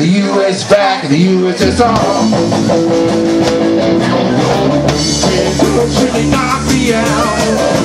the U.S. back the USSR. It would really knock me out.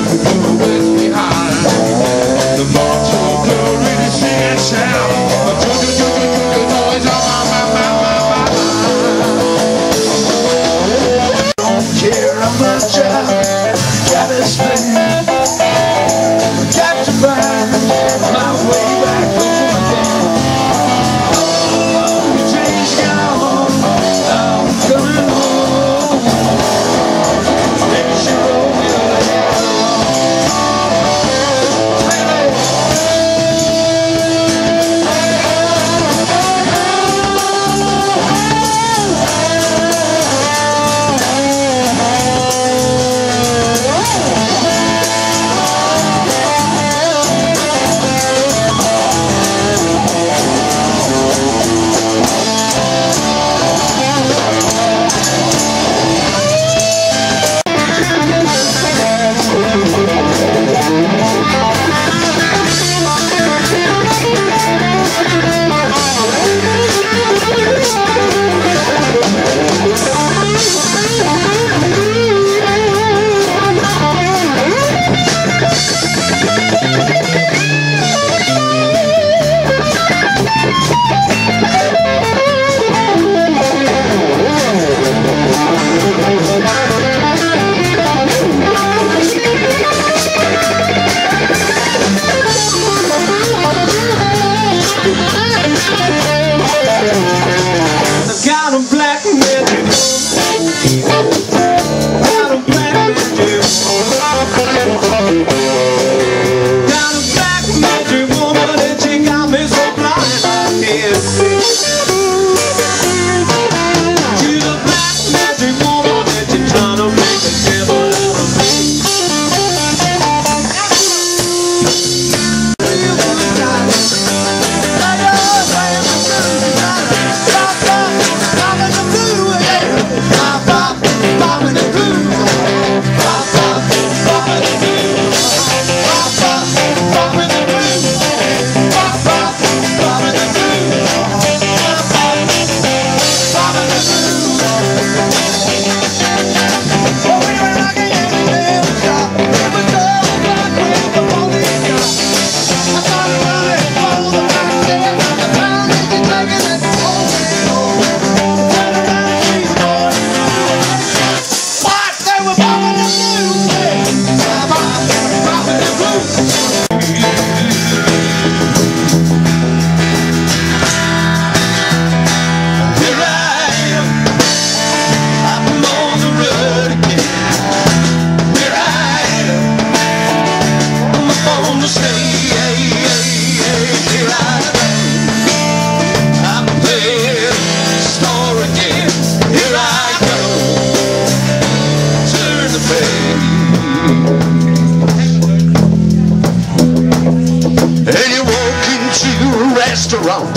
restaurant.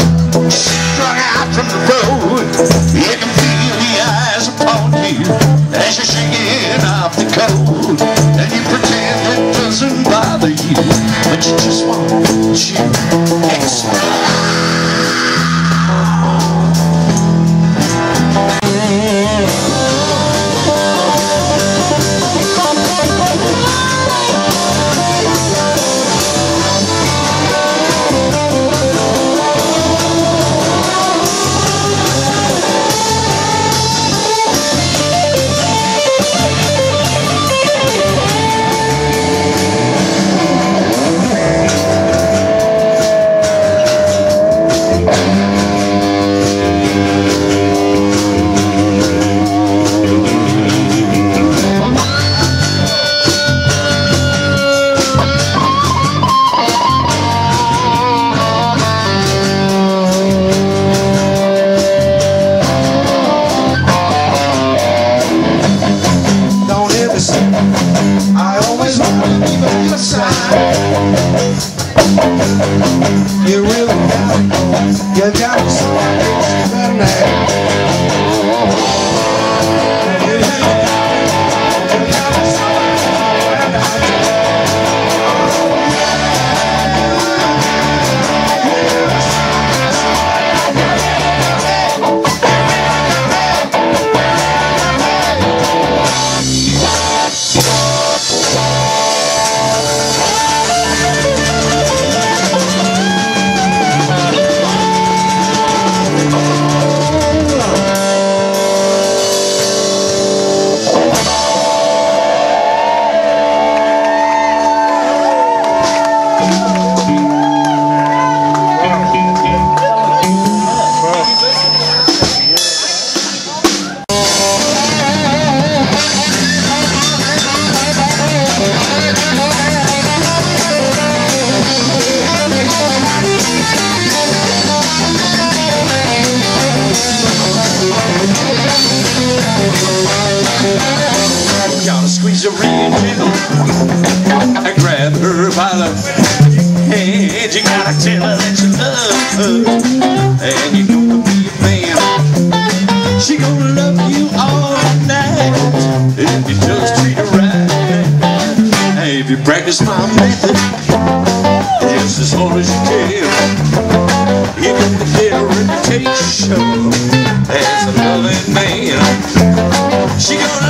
Strung out from the road. You can feel the eyes upon you As you're shaking off the cold. And you pretend it doesn't bother you But you just want you. Explode the jumps. You her that you love her. And you're gonna be a man. She gonna love you all night. If you just treat her right. Hey, if you practice my method just as hard as you can, you're gonna get a reputation as a loving man. She gonna